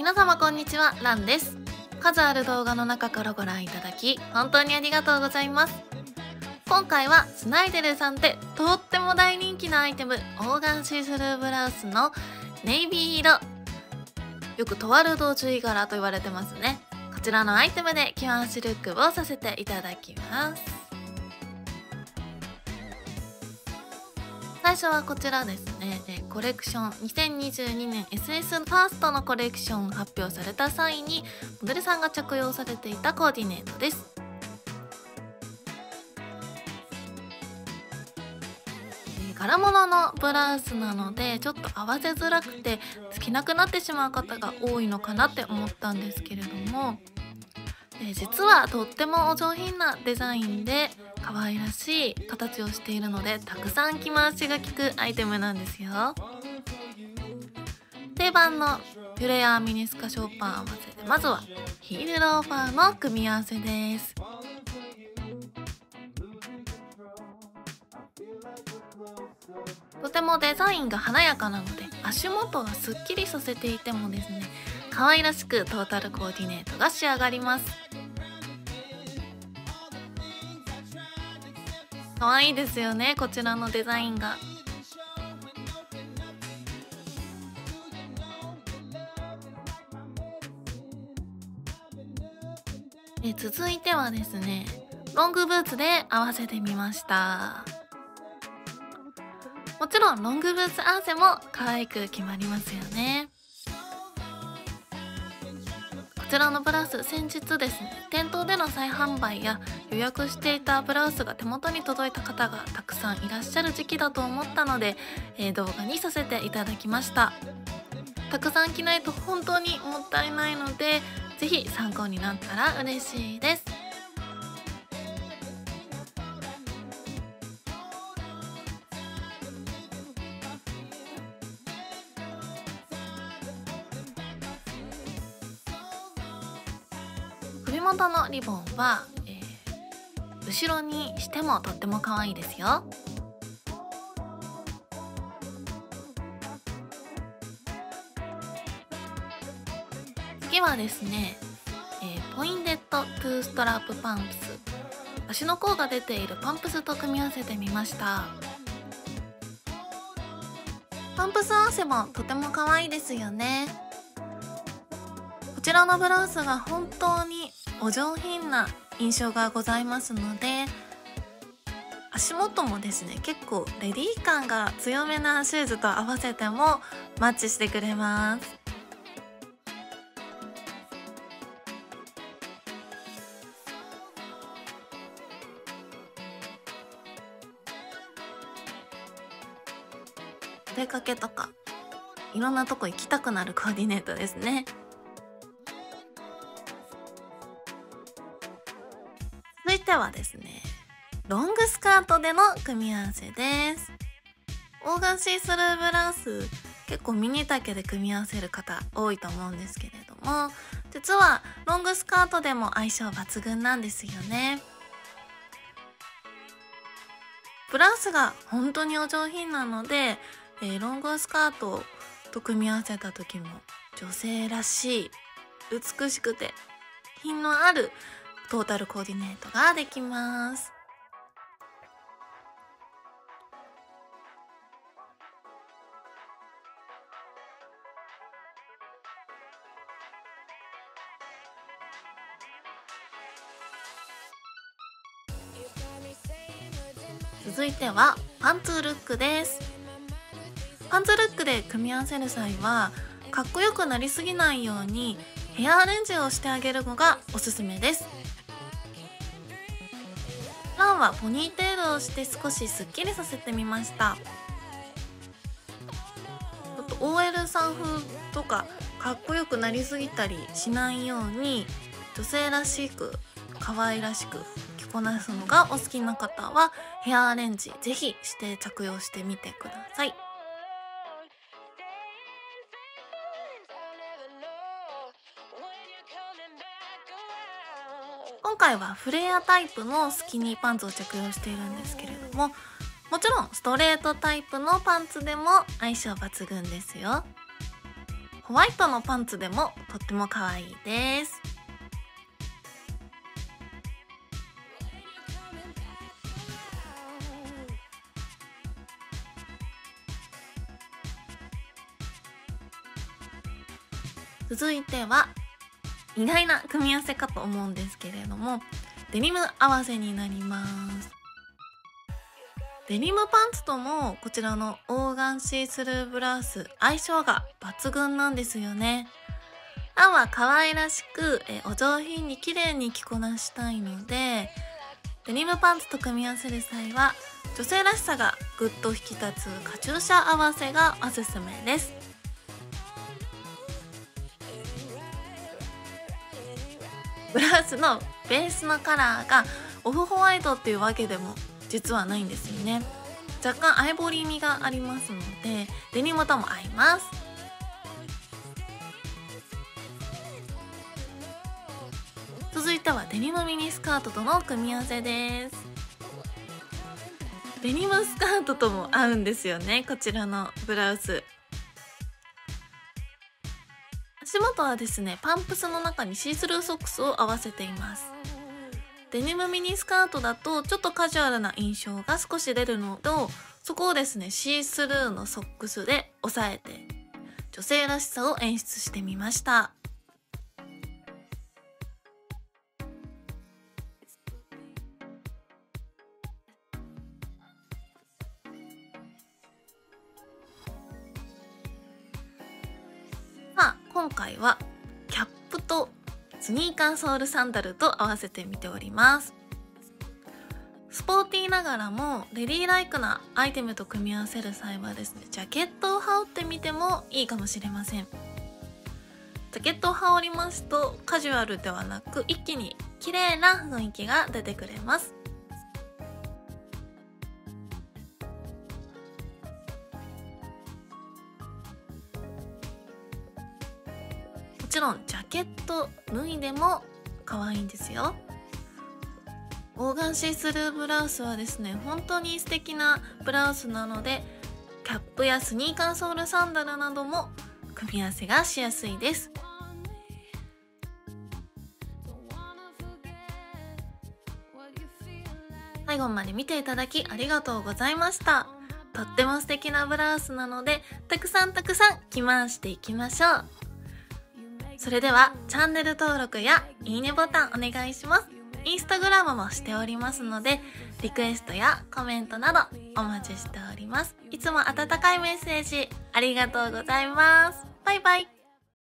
皆様こんにちはランです。数ある動画の中からご覧いただき本当にありがとうございます。今回はスナイデルさんでとっても大人気なアイテムオーガンシースルーブラウスのネイビー色。よくとある道中柄と言われてますね。こちらのアイテムで着回しルクをさせていただきます。最初はこちらですね、えコレクション。2022年 SS ファーストのコレクション発表された際にモデルさんが着用されていたコーディネートです。柄物のブラウスなのでちょっと合わせづらくてつけなくなってしまう方が多いのかなって思ったんですけれども、え実はとってもお上品なデザインで可愛らしい形をしているのでたくさん着回しが効くアイテムなんですよ。定番のフレアミニスカショーパン合わせてまずはヒールローファーの組み合わせです。とてもデザインが華やかなので足元がすっきりさせていてもですね可愛らしくトータルコーディネートが仕上がります。可愛いですよねこちらのデザインが。え続いてはですねロングブーツで合わせてみました。もちろんロングブーツ合わせも可愛く決まりますよね。ちらのブラウス先日ですね店頭での再販売や予約していたブラウスが手元に届いた方がたくさんいらっしゃる時期だと思ったので、えー、動画にさせていただきました。たくさん着ないと本当にもったいないので是非参考になったら嬉しいです。元のリボンは、えー、後ろにしてもとっても可愛いですよ。次はですね、えー、ポインテッドトゥーストラップパンプス足の甲が出ているパンプスと組み合わせてみました。パンプス合わせもとても可愛いですよね。こちらのブラウスが本当にお上品な印象がございますので足元もですね結構レディー感が強めなシューズと合わせてもマッチしてくれます。お出かけとかいろんなとこ行きたくなるコーディネートですね。てはですねロングスカートでの組み合わせです。オーガンシースルーブラウス結構ミニ丈で組み合わせる方多いと思うんですけれども実はロングスカートでも相性抜群なんですよね。ブラウスが本当にお上品なので、えー、ロングスカートと組み合わせた時も女性らしい美しくて品のあるトータルコーディネートができます。続いてはパンツルックですパンツルックで組み合わせる際はかっこよくなりすぎないようにヘアアレンジをしてあげるのがおすすめです。ランはポニーテールをして少しすっきりさせてみました。ちょっと OL さん風とかかっこよくなりすぎたりしないように女性らしく可愛らしく着こなすのがお好きな方はヘアアレンジぜひして着用してみてください。今回はフレアタイプのスキニーパンツを着用しているんですけれどももちろんストレートタイプのパンツでも相性抜群ですよ。ホワイトのパンツでもとっても可愛いです。続いては意外な組み合わせかと思うんですけれどもデニム合わせになります。デニムパンツともこちらのオーガンシースルーブラウス相性が抜群なんですよね。案は可愛らしくえお上品に綺麗に着こなしたいのでデニムパンツと組み合わせる際は女性らしさがぐっと引き立つカチューシャ合わせがおすすめです。ブラウスのベースのカラーがオフホワイトっていうわけでも実はないんですよね。若干アイボリー味がありますのでデニムとも合います。続いてはデニムミニスカートとの組み合わせです。デニムスカートとも合うんですよねこちらのブラウス。足元はですねパンプスの中にシースルーソックスを合わせています。デニムミニスカートだとちょっとカジュアルな印象が少し出るのとそこをですねシースルーのソックスで抑えて女性らしさを演出してみました。回はキャップとスニーカーソールサンダルと合わせてみております。スポーティーながらもレディーライクなアイテムと組み合わせる際はですねジャケットを羽織ってみてもいいかもしれません。ジャケットを羽織りますとカジュアルではなく一気に綺麗な雰囲気が出てくれます。ちろんジャケット脱いでも可愛いんですよ。オーガンシースルーブラウスはですね本当に素敵なブラウスなのでキャップやスニーカーソールサンダルなども組み合わせがしやすいです。最後まで見ていただきありがとうございました。とっても素敵なブラウスなのでたくさんたくさん着回していきましょう。それではチャンネル登録やいいねボタンお願いします。インスタグラムもしておりますので、リクエストやコメントなどお待ちしております。いつも温かいメッセージありがとうございます。バイバイ。